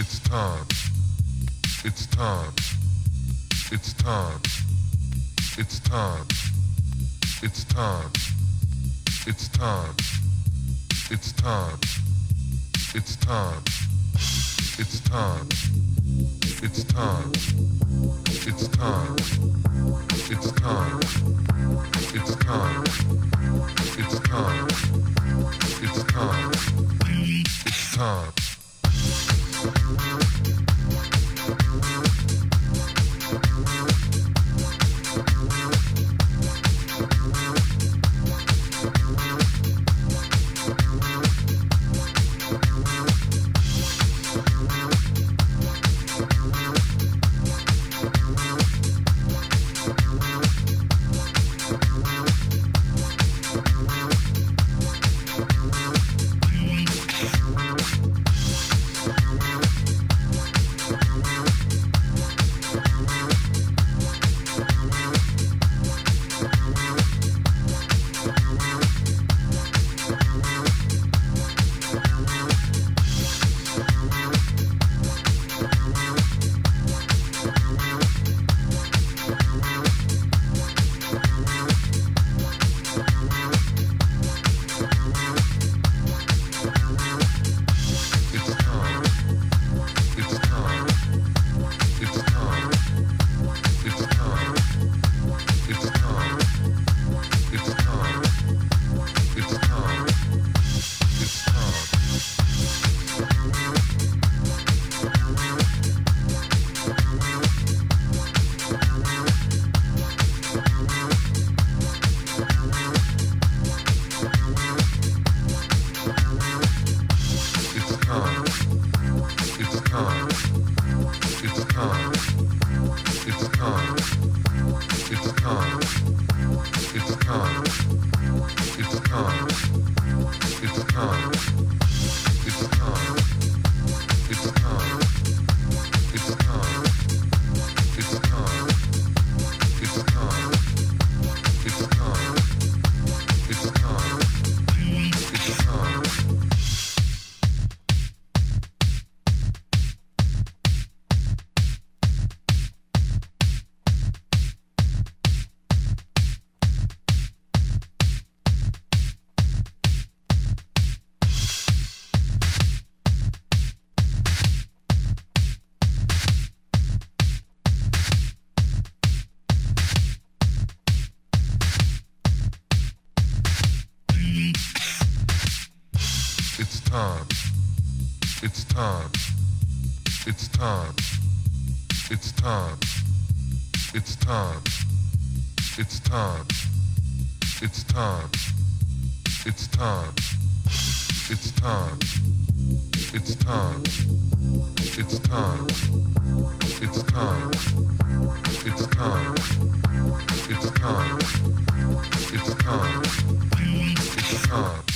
It's time. It's time. It's time. It's time. It's time. It's time. It's time. It's time. It's time. It's time. It's time. It's time. It's time. It's time. It's time. It's time. Bye. It's time. It's time. It's time. It's time. It's time. Time. It's time. It's time. It's time. It's time. It's time. It's time. It's time. It's time. It's time. It's time. It's time. It's time. It's time. It's time. It's time.